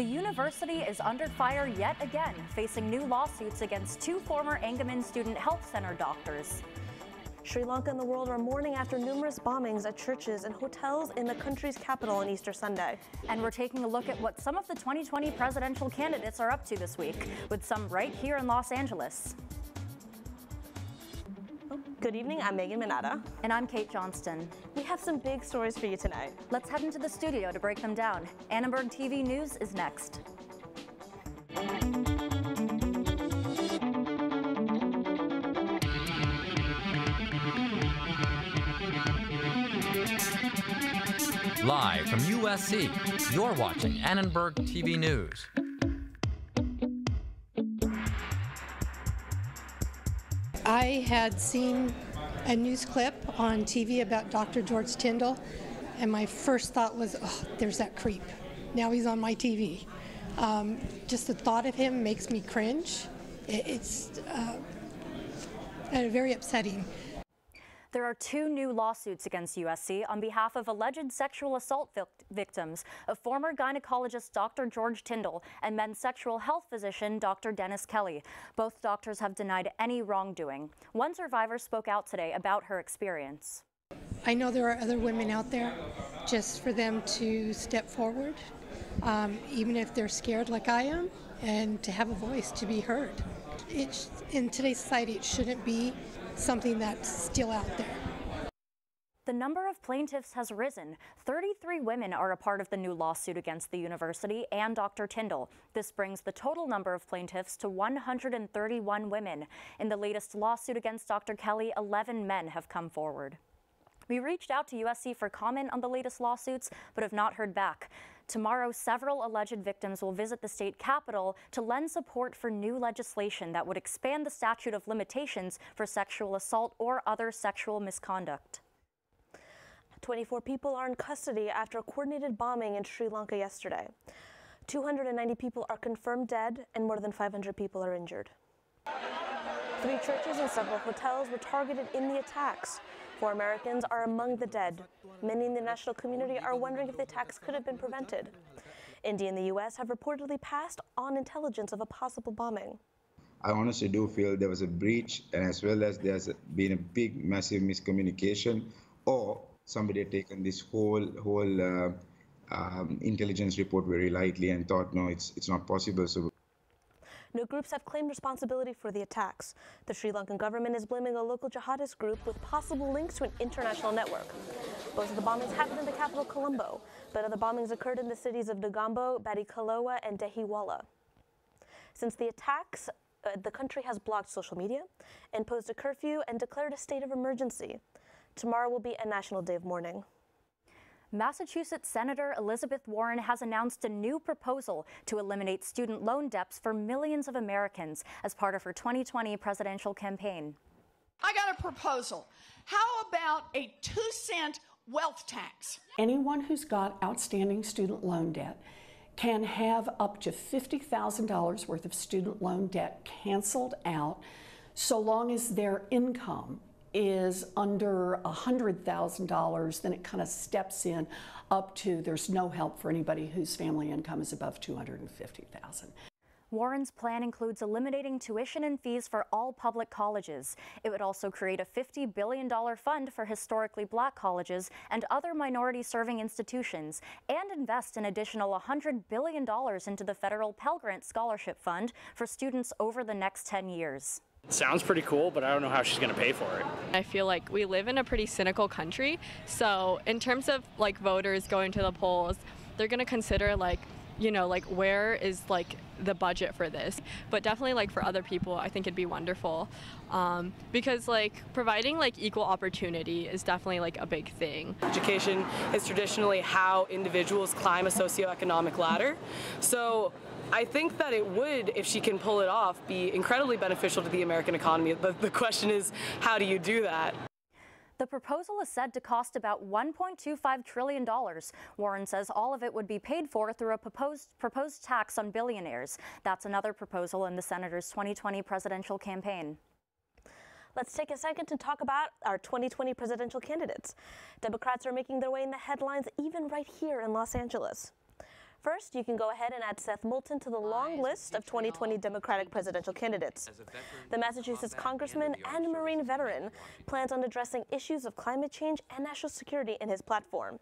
The university is under fire yet again, facing new lawsuits against two former Engemann Student Health Center doctors. Sri Lanka and the world are mourning after numerous bombings at churches and hotels in the country's capital on Easter Sunday. And we're taking a look at what some of the 2020 presidential candidates are up to this week, with some right here in Los Angeles. Good evening, I'm Megan Manata. And I'm Kate Johnston. We have some big stories for you tonight. Let's head into the studio to break them down. Annenberg TV News is next. Live from USC, you're watching Annenberg TV News. I had seen a news clip on TV about Dr. George Tyndall, and my first thought was, oh, there's that creep. Now he's on my TV. Um, just the thought of him makes me cringe. It's uh, very upsetting. There are two new lawsuits against USC on behalf of alleged sexual assault victims of former gynecologist Dr. George Tyndall and men's sexual health physician Dr. Dennis Kelly. Both doctors have denied any wrongdoing. One survivor spoke out today about her experience. I know there are other women out there, just for them to step forward, um, even if they're scared like I am, and to have a voice to be heard. In today's society, it shouldn't be something that's still out there. The number of plaintiffs has risen. 33 women are a part of the new lawsuit against the university and Dr. Tyndall. This brings the total number of plaintiffs to 131 women. In the latest lawsuit against Dr. Kelly, 11 men have come forward. We reached out to USC for comment on the latest lawsuits, but have not heard back. Tomorrow, several alleged victims will visit the state capitol to lend support for new legislation that would expand the statute of limitations for sexual assault or other sexual misconduct. 24 people are in custody after a coordinated bombing in Sri Lanka yesterday. 290 people are confirmed dead and more than 500 people are injured. Three churches and several hotels were targeted in the attacks. Four Americans are among the dead. Many in the national community are wondering if the attacks could have been prevented. India and the U.S. have reportedly passed on intelligence of a possible bombing. I honestly do feel there was a breach, and as well as there's been a big, massive miscommunication, or somebody had taken this whole whole uh, um, intelligence report very lightly and thought, no, it's it's not possible. So no groups have claimed responsibility for the attacks. The Sri Lankan government is blaming a local jihadist group with possible links to an international network. Both of the bombings happened in the capital, Colombo, but other bombings occurred in the cities of Negombo, Batticaloa, and Dehiwala. Since the attacks, uh, the country has blocked social media, imposed a curfew, and declared a state of emergency. Tomorrow will be a national day of mourning. Massachusetts Senator Elizabeth Warren has announced a new proposal to eliminate student loan debts for millions of Americans as part of her 2020 presidential campaign. I got a proposal. How about a two cent wealth tax? Anyone who's got outstanding student loan debt can have up to $50,000 worth of student loan debt canceled out so long as their income is under $100,000, then it kind of steps in up to there's no help for anybody whose family income is above 250,000. Warren's plan includes eliminating tuition and fees for all public colleges. It would also create a $50 billion fund for historically black colleges and other minority serving institutions, and invest an additional $100 billion into the federal Pell Grant Scholarship Fund for students over the next 10 years. Sounds pretty cool, but I don't know how she's going to pay for it. I feel like we live in a pretty cynical country. So, in terms of like voters going to the polls, they're going to consider like, you know, like where is like the budget for this? But definitely like for other people, I think it'd be wonderful. Um, because like providing like equal opportunity is definitely like a big thing. Education is traditionally how individuals climb a socioeconomic ladder. So I think that it would, if she can pull it off, be incredibly beneficial to the American economy. But the question is, how do you do that? The proposal is said to cost about $1.25 trillion. Warren says all of it would be paid for through a proposed, proposed tax on billionaires. That's another proposal in the senator's 2020 presidential campaign. Let's take a second to talk about our 2020 presidential candidates. Democrats are making their way in the headlines even right here in Los Angeles. First, you can go ahead and add Seth Moulton to the long list of 2020 Democratic presidential candidates. The Massachusetts congressman and Marine veteran plans on addressing issues of climate change and national security in his platform.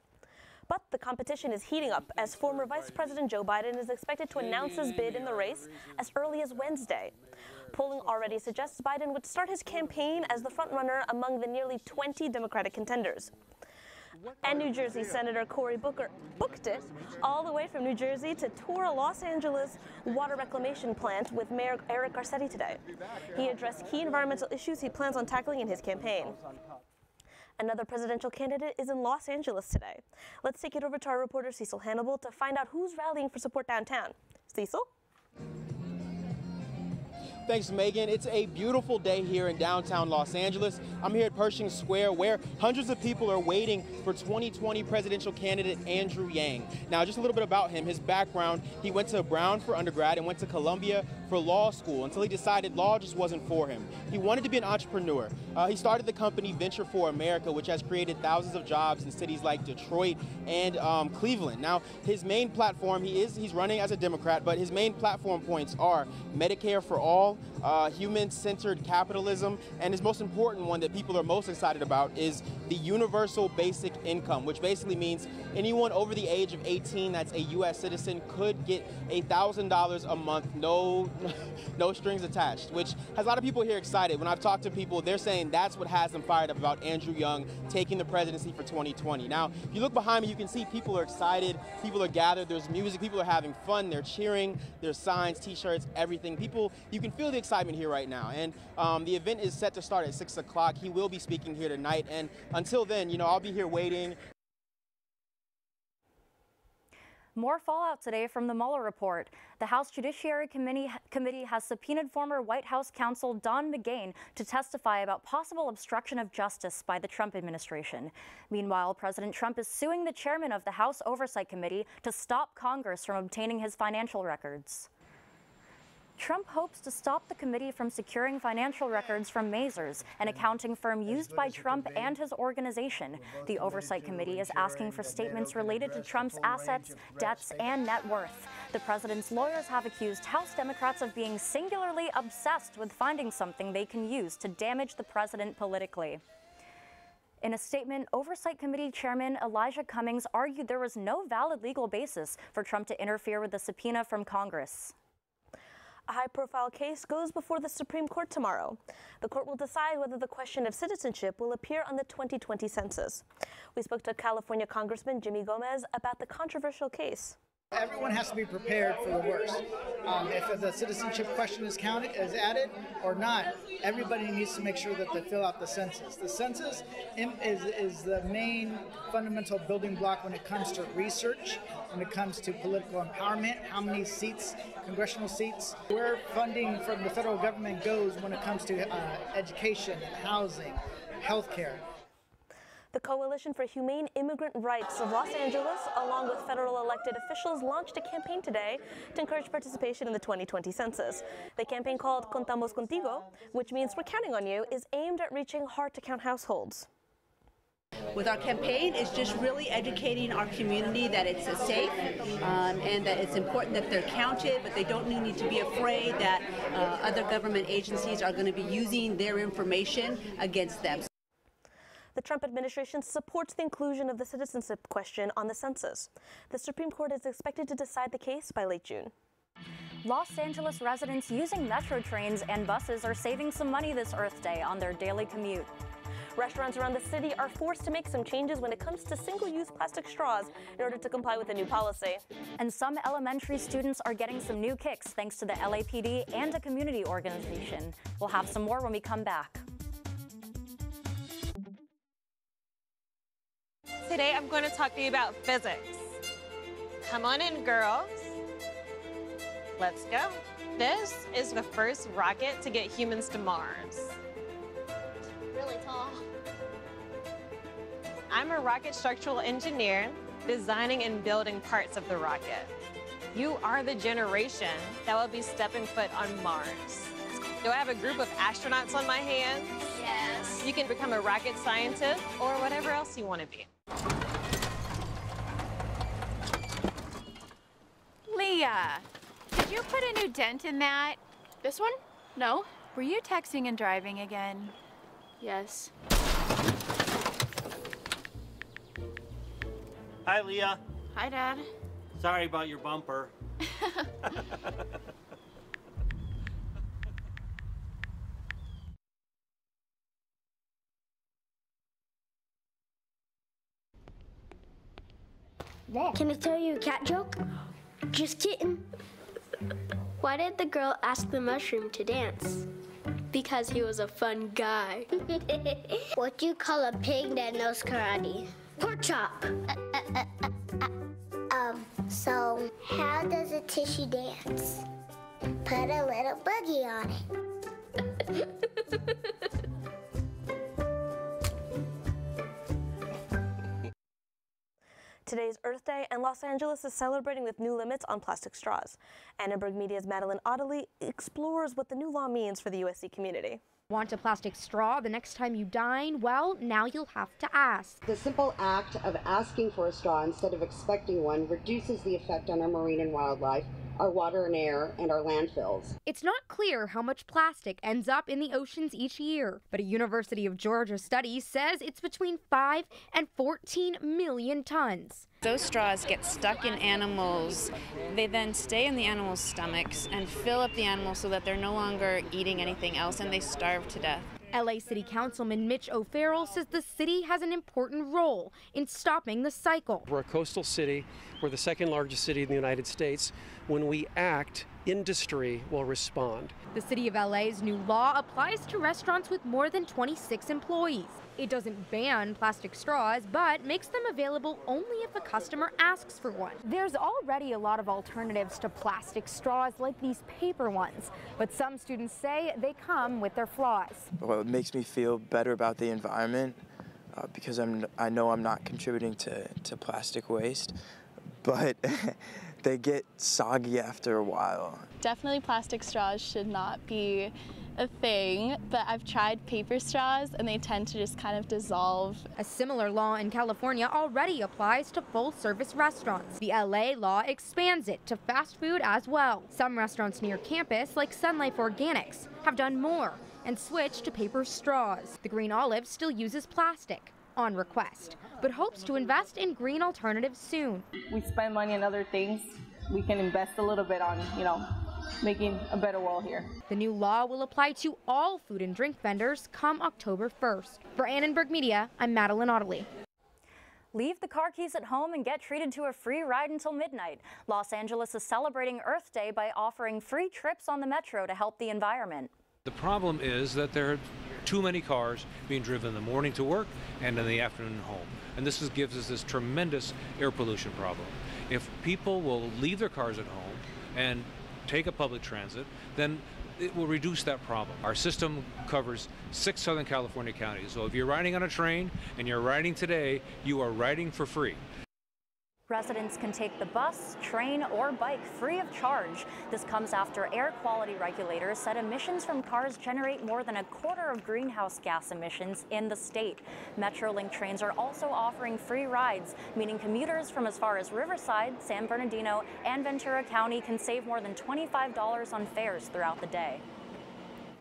But the competition is heating up as former Vice President Joe Biden is expected to announce his bid in the race as early as Wednesday. Polling already suggests Biden would start his campaign as the frontrunner among the nearly 20 Democratic contenders. And New Jersey Senator Cory Booker booked it all the way from New Jersey to tour a Los Angeles water reclamation plant with Mayor Eric Garcetti today. He addressed key environmental issues he plans on tackling in his campaign. Another presidential candidate is in Los Angeles today. Let's take it over to our reporter Cecil Hannibal to find out who's rallying for support downtown. Cecil? Thanks, Megan. It's a beautiful day here in downtown Los Angeles. I'm here at Pershing Square where hundreds of people are waiting for 2020 presidential candidate Andrew Yang. Now, just a little bit about him. His background, he went to Brown for undergrad and went to Columbia for law school until he decided law just wasn't for him. He wanted to be an entrepreneur. Uh, he started the company Venture for America, which has created thousands of jobs in cities like Detroit and um, Cleveland. Now, his main platform, he is he's running as a Democrat, but his main platform points are Medicare for all, uh, human-centered capitalism, and his most important one that people are most excited about is the universal basic income, which basically means anyone over the age of 18 that's a U.S. citizen could get $1,000 a month, no, no strings attached, which has a lot of people here excited. When I've talked to people, they're saying that's what has them fired up about Andrew Yang taking the presidency for 2020. Now, if you look behind me, you can see people are excited, people are gathered, there's music, people are having fun, they're cheering, there's signs, t-shirts, everything. People, you can feel the excitement here right now. And um, the event is set to start at 6 o'clock. He will be speaking here tonight. And until then, you know, I'll be here waiting. More fallout today from the Mueller report. The House Judiciary Committee, Committee has subpoenaed former White House counsel Don McGahn to testify about possible obstruction of justice by the Trump administration. Meanwhile, President Trump is suing the chairman of the House Oversight Committee to stop Congress from obtaining his financial records. Trump hopes to stop the committee from securing financial records from Mazars, an accounting firm used by Trump and his organization. The Oversight Committee is asking for statements related to Trump's assets, debts, and net worth. The president's lawyers have accused House Democrats of being singularly obsessed with finding something they can use to damage the president politically. In a statement, Oversight Committee Chairman Elijah Cummings argued there was no valid legal basis for Trump to interfere with the subpoena from Congress. A high profile case goes before the Supreme Court tomorrow. The court will decide whether the question of citizenship will appear on the 2020 census. We spoke to California Congressman Jimmy Gomez about the controversial case. Everyone has to be prepared for the worst. Um, if the citizenship question is counted, is added or not, everybody needs to make sure that they fill out the census. The census is, is the main fundamental building block when it comes to research, when it comes to political empowerment, how many seats, congressional seats, where funding from the federal government goes when it comes to uh, education, housing, healthcare. The Coalition for Humane Immigrant Rights of Los Angeles, along with federal elected officials, launched a campaign today to encourage participation in the 2020 census. The campaign called Contamos Contigo, which means we're counting on you, is aimed at reaching hard to count households. With our campaign, it's just really educating our community that it's safe um, and that it's important that they're counted, but they don't need to be afraid that uh, other government agencies are going to be using their information against them. The Trump administration supports the inclusion of the citizenship question on the census. The Supreme Court is expected to decide the case by late June. Los Angeles residents using metro trains and buses are saving some money this Earth Day on their daily commute. Restaurants around the city are forced to make some changes when it comes to single-use plastic straws in order to comply with the new policy. And some elementary students are getting some new kicks thanks to the LAPD and a community organization. We'll have some more when we come back. Today I'm going to talk to you about physics. Come on in, girls. Let's go. This is the first rocket to get humans to Mars. Really tall. I'm a rocket structural engineer designing and building parts of the rocket. You are the generation that will be stepping foot on Mars. Do I have a group of astronauts on my hands? Yes. You can become a rocket scientist or whatever else you want to be. Leah, did you put a new dent in that? This one? No. Were you texting and driving again? Yes. Hi, Leah. Hi, Dad. Sorry about your bumper. Can I tell you a cat joke? Just kidding. Why did the girl ask the mushroom to dance? Because he was a fun guy. what do you call a pig that knows karate? Pork chop. um, so how does a tissue dance? Put a little boogie on it. Today's Earth Day, and Los Angeles is celebrating with new limits on plastic straws. Annenberg Media's Madeline Ottilie explores what the new law means for the USC community. Want a plastic straw the next time you dine? Well, now you'll have to ask. The simple act of asking for a straw instead of expecting one reduces the effect on our marine and wildlife, our water and air, and our landfills. It's not clear how much plastic ends up in the oceans each year, but a University of Georgia study says it's between 5 and 14 million tons. Those straws get stuck in animals. They then stay in the animals' stomachs and fill up the animals so that they're no longer eating anything else and they starve to death. LA City Councilman Mitch O'Farrell says the city has an important role in stopping the cycle. We're a coastal city. We're the second largest city in the United States. When we act, industry will respond. The City of LA's new law applies to restaurants with more than 26 employees. It doesn't ban plastic straws, but makes them available only if a customer asks for one. There's already a lot of alternatives to plastic straws like these paper ones, but some students say they come with their flaws. Well, it makes me feel better about the environment uh, because I'm, I know I'm not contributing to, to plastic waste, but they get soggy after a while. Definitely plastic straws should not be a thing, but I've tried paper straws and they tend to just kind of dissolve. A similar law in California already applies to full service restaurants. The LA law expands it to fast food as well. Some restaurants near campus, like Sun Life Organics, have done more and switched to paper straws. The Green Olive still uses plastic on request, but hopes to invest in green alternatives soon. We spend money on other things. We can invest a little bit on, you know, making a better world here. The new law will apply to all food and drink vendors come October 1st. For Annenberg Media, I'm Madeline Ottilie. Leave the car keys at home and get treated to a free ride until midnight. Los Angeles is celebrating Earth Day by offering free trips on the metro to help the environment. The problem is that there are too many cars being driven in the morning to work and in the afternoon home. And this is, gives us this tremendous air pollution problem. If people will leave their cars at home and take a public transit, then it will reduce that problem. Our system covers six Southern California counties. So if you're riding on a train and you're riding today, you are riding for free. Residents can take the bus, train, or bike free of charge. This comes after air quality regulators said emissions from cars generate more than a quarter of greenhouse gas emissions in the state. Metrolink trains are also offering free rides, meaning commuters from as far as Riverside, San Bernardino, and Ventura County can save more than $25 on fares throughout the day.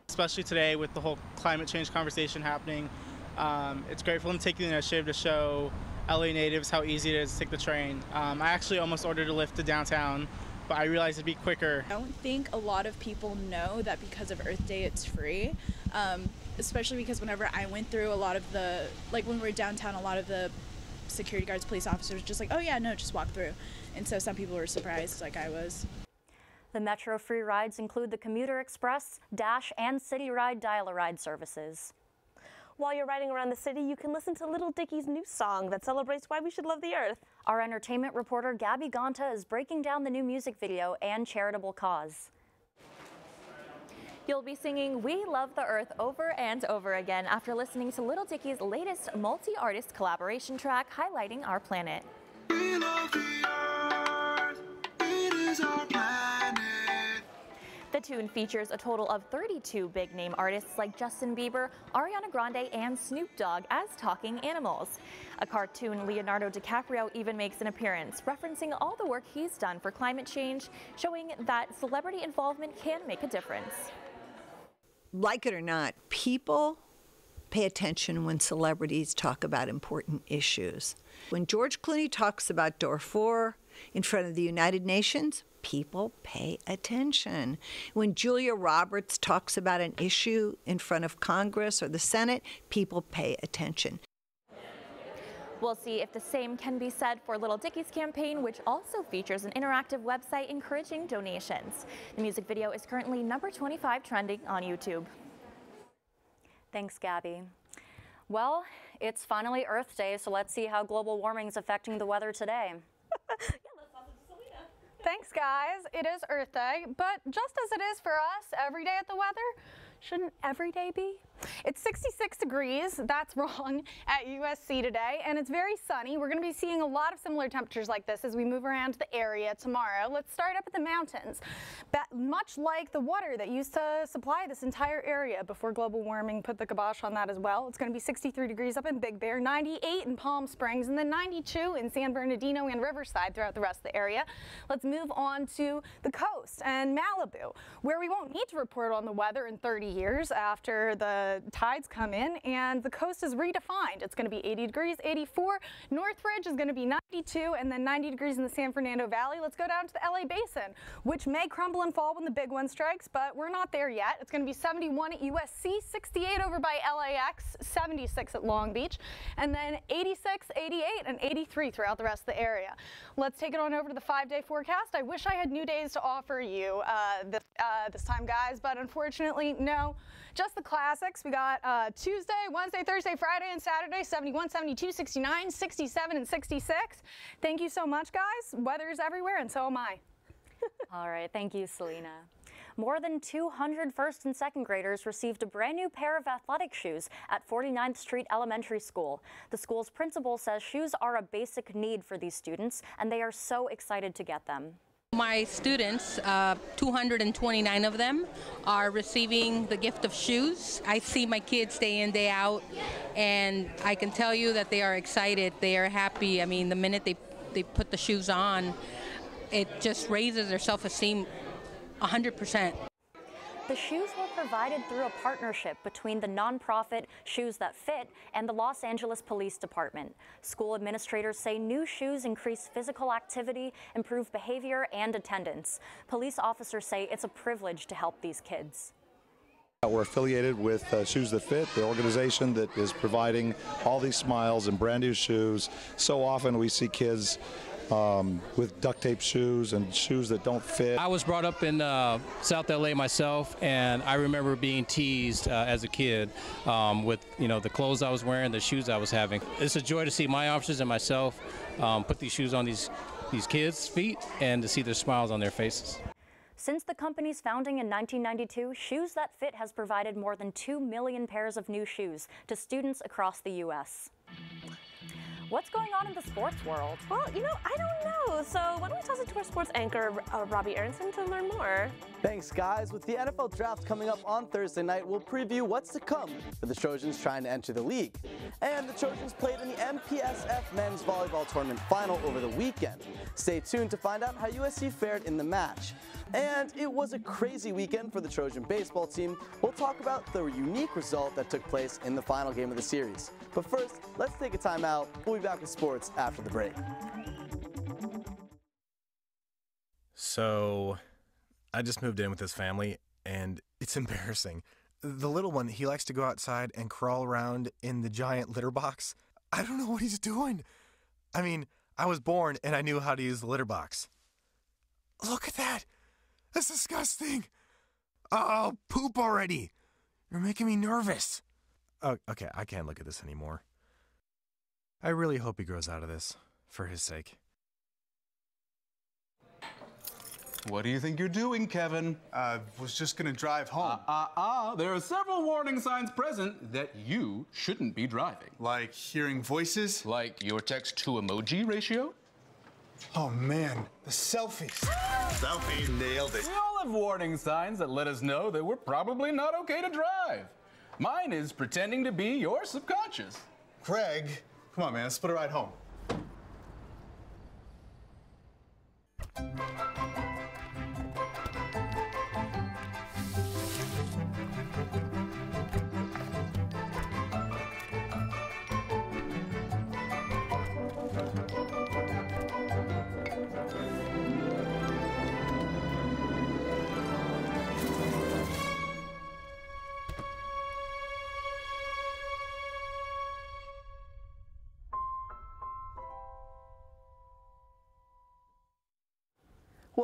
Especially today with the whole climate change conversation happening, um, it's great for them taking the initiative to show LA natives how easy it is to take the train. Um, I actually almost ordered a Lyft to downtown, but I realized it'd be quicker. I don't think a lot of people know that because of Earth Day it's free, um, especially because whenever I went through a lot of the, like when we were downtown, a lot of the security guards, police officers just like, oh yeah, no, just walk through. And so some people were surprised like I was. The Metro free rides include the Commuter Express, Dash, and City Ride Dial-A-Ride services. While you're riding around the city, you can listen to Lil Dicky's new song that celebrates why we should love the earth. Our entertainment reporter Gabby Gonta is breaking down the new music video and charitable cause. You'll be singing We Love the Earth over and over again after listening to Lil Dicky's latest multi-artist collaboration track highlighting our planet. The tune features a total of 32 big name artists like Justin Bieber, Ariana Grande, and Snoop Dogg as talking animals. A cartoon Leonardo DiCaprio even makes an appearance, referencing all the work he's done for climate change, showing that celebrity involvement can make a difference. Like it or not, people pay attention when celebrities talk about important issues. When George Clooney talks about Darfur in front of the United Nations, people pay attention. When Julia Roberts talks about an issue in front of Congress or the Senate, people pay attention. We'll see if the same can be said for Lil Dicky's campaign, which also features an interactive website encouraging donations. The music video is currently number 25 trending on YouTube. Thanks, Gabby. Well, it's finally Earth Day, so let's see how global warming is affecting the weather today. Thanks, guys. It is Earth Day, but just as it is for us every day at the weather, shouldn't every day be? It's 66 degrees, that's wrong, at USC today, and it's very sunny. We're going to be seeing a lot of similar temperatures like this as we move around the area tomorrow. Let's start up at the mountains. Much like the water that used to supply this entire area before global warming put the kibosh on that as well. It's going to be 63 degrees up in Big Bear, 98 in Palm Springs, and then 92 in San Bernardino and Riverside throughout the rest of the area. Let's move on to the coast and Malibu, where we won't need to report on the weather in 30 years after the tides come in and the coast is redefined. It's going to be 80 degrees, 84. Northridge is going to be 92 and then 90 degrees in the San Fernando Valley. Let's go down to the LA Basin, which may crumble and fall when the big one strikes, but we're not there yet. It's going to be 71 at USC, 68 over by LAX, 76 at Long Beach, and then 86, 88, and 83 throughout the rest of the area. Let's take it on over to the five-day forecast. I wish I had new days to offer you uh, this, uh, this time, guys, but unfortunately, no. Just the classics. We got uh, Tuesday, Wednesday, Thursday, Friday, and Saturday 71, 72, 69, 67, and 66. Thank you so much, guys. Weather is everywhere, and so am I. All right. Thank you, Selena. More than 200 first and second graders received a brand new pair of athletic shoes at 49th Street Elementary School. The school's principal says shoes are a basic need for these students, and they are so excited to get them. My students, uh, 229 of them, are receiving the gift of shoes. I see my kids day in, day out, and I can tell you that they are excited. They are happy. I mean, the minute they, they put the shoes on, it just raises their self esteem 100%. The shoes were provided through a partnership between the nonprofit Shoes That Fit and the Los Angeles Police Department. School administrators say new shoes increase physical activity, improve behavior, and attendance. Police officers say it's a privilege to help these kids. We're affiliated with uh, Shoes That Fit, the organization that is providing all these smiles and brand new shoes. So often we see kids um, with duct tape shoes and shoes that don't fit. I was brought up in uh, South LA myself, and I remember being teased uh, as a kid um, with you know the clothes I was wearing, the shoes I was having. It's a joy to see my officers and myself um, put these shoes on these these kids' feet and to see their smiles on their faces. Since the company's founding in 1992, Shoes That Fit has provided more than 2 million pairs of new shoes to students across the U.S. What's going on in the sports world? Well, you know, I don't know. So why don't we toss it to our sports anchor, uh, Robby Aronson, to learn more? Thanks, guys. With the NFL draft coming up on Thursday night, we'll preview what's to come for the Trojans trying to enter the league. And the Trojans played in the MPSF men's volleyball tournament final over the weekend. Stay tuned to find out how USC fared in the match. And it was a crazy weekend for the Trojan baseball team. We'll talk about the unique result that took place in the final game of the series. But first, let's take a time out. We'll be back with sports after the break. So, I just moved in with this family, and it's embarrassing. The little one, he likes to go outside and crawl around in the giant litter box. I don't know what he's doing. I mean, I was born and I knew how to use the litter box. Look at that! That's disgusting! Oh, poop already! You're making me nervous. Oh, okay, I can't look at this anymore. I really hope he grows out of this, for his sake. What do you think you're doing, Kevin? Uh, was just gonna drive home. Ah, uh, uh, there are several warning signs present that you shouldn't be driving. Like hearing voices? Like your text to emoji ratio? Oh man, the selfies. Selfie nailed it. We all have warning signs that let us know that we're probably not okay to drive. Mine is pretending to be your subconscious. Craig, come on, man. Let's split a ride home.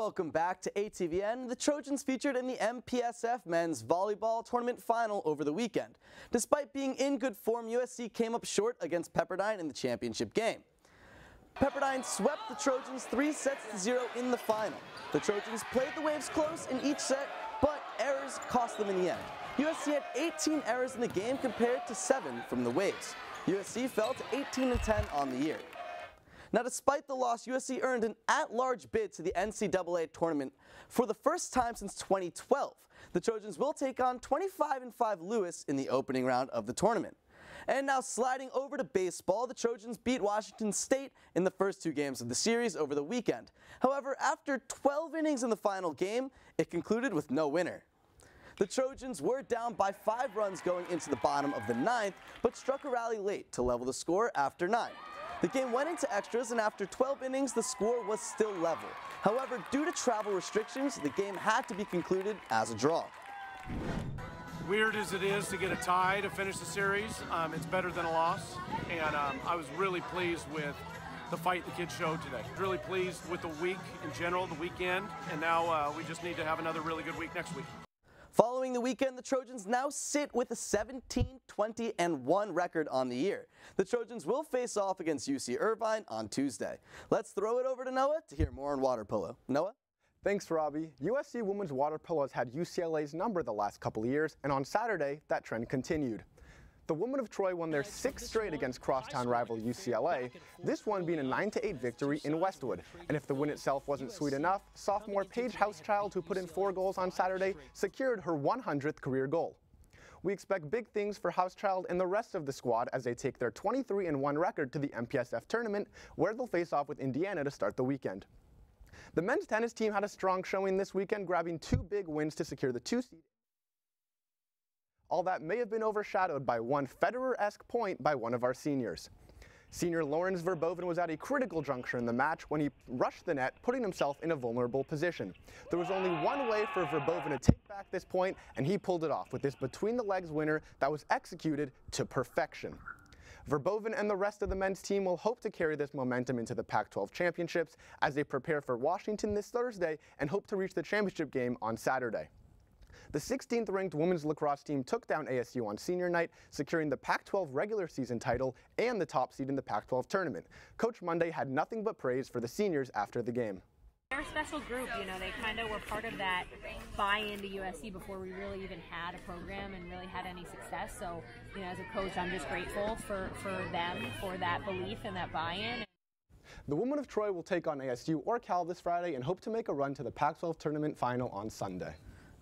Welcome back to ATVN. The Trojans featured in the MPSF men's volleyball tournament final over the weekend. Despite being in good form, USC came up short against Pepperdine in the championship game. Pepperdine swept the Trojans three sets to zero in the final. The Trojans played the Waves close in each set, but errors cost them in the end. USC had 18 errors in the game compared to seven from the Waves. USC fell to 18 and 10 on the year. Now, despite the loss, USC earned an at-large bid to the NCAA tournament for the first time since 2012. The Trojans will take on 25 and 5 Lewis in the opening round of the tournament. And now sliding over to baseball, the Trojans beat Washington State in the first two games of the series over the weekend. However, after 12 innings in the final game, it concluded with no winner. The Trojans were down by five runs going into the bottom of the ninth, but struck a rally late to level the score after nine. The game went into extras, and after 12 innings, the score was still level. However, due to travel restrictions, the game had to be concluded as a draw. Weird as it is to get a tie to finish the series, um, it's better than a loss, and um, I was really pleased with the fight the kids showed today. Really pleased with the week in general, the weekend, and now uh, we just need to have another really good week next week. Following the weekend, the Trojans now sit with a 17, 20, and 1 record on the year. The Trojans will face off against UC Irvine on Tuesday. Let's throw it over to Noah to hear more on water polo. Noah? Thanks, Robby. USC women's water polo has had UCLA's number the last couple of years, and on Saturday, that trend continued. The women of Troy won their sixth straight against crosstown rival UCLA, this one being a 9-8 victory in Westwood. And if the win itself wasn't sweet enough, sophomore Paige Hauschild, who put in four goals on Saturday, secured her 100th career goal. We expect big things for Hauschild and the rest of the squad as they take their 23-1 record to the MPSF tournament, where they'll face off with Indiana to start the weekend. The men's tennis team had a strong showing this weekend, grabbing two big wins to secure the two seed all that may have been overshadowed by one Federer-esque point by one of our seniors. Senior Laurens Verboven was at a critical juncture in the match when he rushed the net, putting himself in a vulnerable position. There was only one way for Verboven to take back this point, and he pulled it off with this between-the-legs winner that was executed to perfection. Verboven and the rest of the men's team will hope to carry this momentum into the Pac-12 championships as they prepare for Washington this Thursday and hope to reach the championship game on Saturday. The 16th ranked women's lacrosse team took down ASU on senior night, securing the Pac 12 regular season title and the top seed in the Pac 12 tournament. Coach Munday had nothing but praise for the seniors after the game. They're a special group, you know, they kind of were part of that buy into USC before we really even had a program and really had any success. So, you know, as a coach, I'm just grateful for, for them, for that belief and that buy in. The women of Troy will take on ASU or Cal this Friday and hope to make a run to the Pac 12 tournament final on Sunday.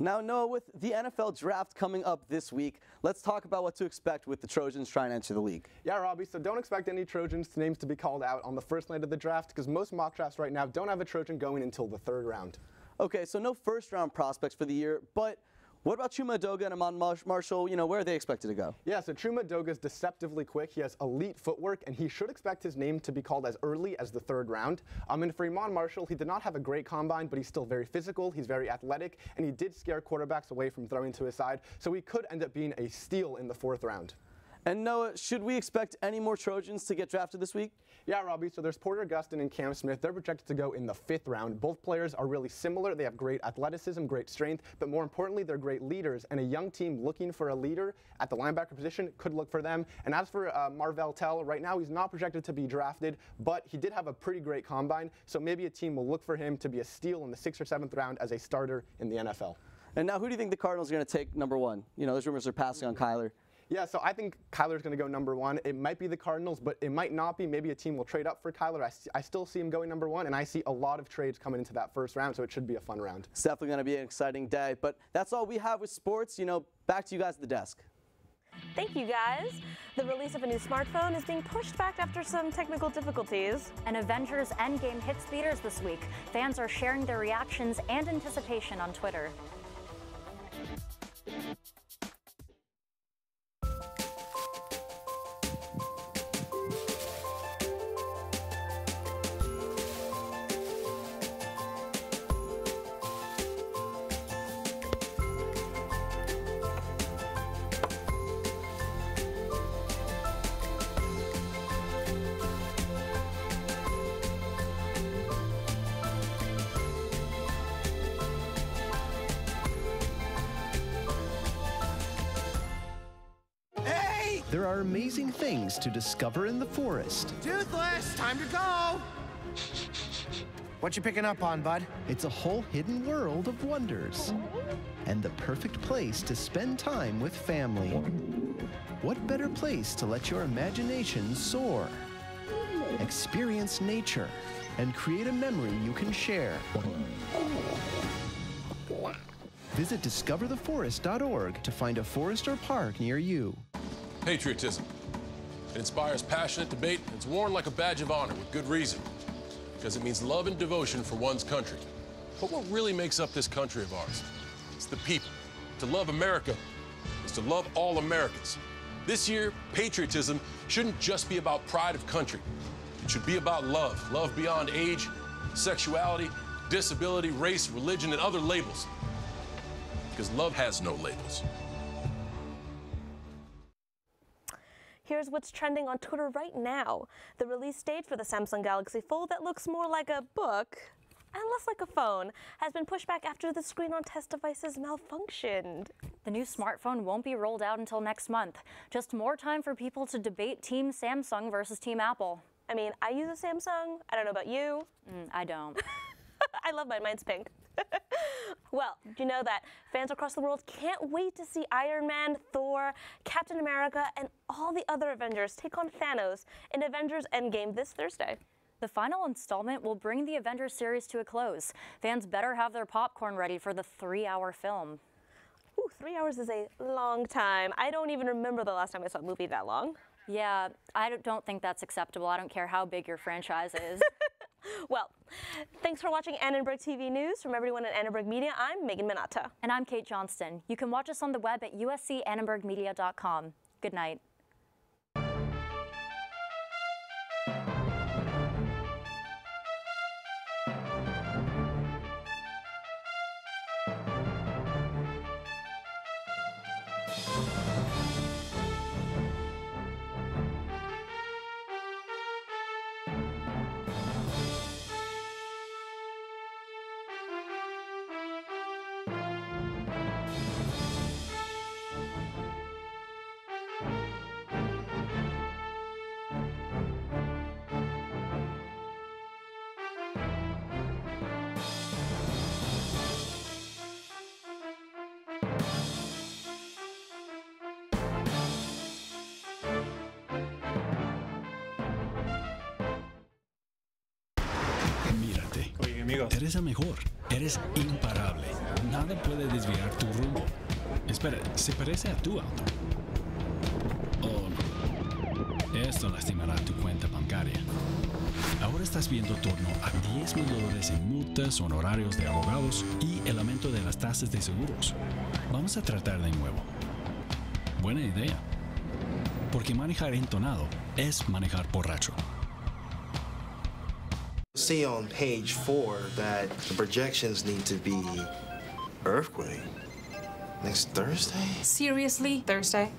Now, Noah, with the NFL draft coming up this week, let's talk about what to expect with the Trojans trying to enter the league. Yeah, Robby, so don't expect any Trojans names to be called out on the first night of the draft because most mock drafts right now don't have a Trojan going until the third round. Okay, so no first round prospects for the year, but what about Chuma Edoga and Iman Marshall? You know, where are they expected to go? Yeah, so Chuma Edoga is deceptively quick. He has elite footwork, and he should expect his name to be called as early as the third round. Um, and for Iman Marshall, he did not have a great combine, but he's still very physical. He's very athletic, and he did scare quarterbacks away from throwing to his side. So he could end up being a steal in the fourth round. And Noah, should we expect any more Trojans to get drafted this week? Yeah, Robby. So there's Porter Gustin and Cam Smith. They're projected to go in the fifth round. Both players are really similar. They have great athleticism, great strength, but more importantly, they're great leaders. And a young team looking for a leader at the linebacker position could look for them. And as for uh, Marvell Tell, right now he's not projected to be drafted, but he did have a pretty great combine. So maybe a team will look for him to be a steal in the sixth or seventh round as a starter in the NFL. And now, who do you think the Cardinals are going to take number one? You know, those rumors are passing on Kyler. Yeah, so I think Kyler's going to go number one. It might be the Cardinals, but it might not be. Maybe a team will trade up for Kyler. I, I still see him going number one, and I see a lot of trades coming into that first round, so it should be a fun round. It's definitely going to be an exciting day. But that's all we have with sports. You know, back to you guys at the desk. Thank you guys. The release of a new smartphone is being pushed back after some technical difficulties. And Avengers Endgame hits theaters this week. Fans are sharing their reactions and anticipation on Twitter. There are amazing things to discover in the forest. Toothless, time to go! What you picking up on, bud? It's a whole hidden world of wonders. And the perfect place to spend time with family. What better place to let your imagination soar? Experience nature and create a memory you can share. Visit discovertheforest.org to find a forest or park near you. Patriotism. It inspires passionate debate and it's worn like a badge of honor with good reason. Because it means love and devotion for one's country. But what really makes up this country of ours? It's the people. To love America is to love all Americans. This year, patriotism shouldn't just be about pride of country. It should be about love. Love beyond age, sexuality, disability, race, religion, and other labels. Because love has no labels. Here's what's trending on Twitter right now. The release date for the Samsung Galaxy Fold that looks more like a book and less like a phone has been pushed back after the screen on test devices malfunctioned. The new smartphone won't be rolled out until next month. Just more time for people to debate Team Samsung versus Team Apple. I mean, I use a Samsung. I don't know about you. Mm, I don't. I love mine. Mine's pink. well, do you know that fans across the world can't wait to see Iron Man, Thor, Captain America, and all the other Avengers take on Thanos in Avengers Endgame this Thursday? The final installment will bring the Avengers series to a close. Fans better have their popcorn ready for the three hour film. Ooh, three hours is a long time. I don't even remember the last time I saw a movie that long. Yeah, I don't think that's acceptable. I don't care how big your franchise is. well, thanks for watching Annenberg TV News. From everyone at Annenberg Media, I'm Megan Manata. And I'm Kate Johnston. You can watch us on the web at uscannenbergmedia.com. Good night. Mírate. Eres la mejor. Eres imparable. Nada puede desviar tu rumbo. Espera, se parece a tu auto. Oh, no. Esto lastimará tu cuenta bancaria. Ahora estás viendo torno a 10 mil dólares en multas, honorarios de abogados y el aumento de las tasas de seguros. Vamos a tratar de nuevo. Buena idea. Porque manejar entonado es manejar borracho. See on page four that the projections need to be earthquake next Thursday. Seriously? Thursday?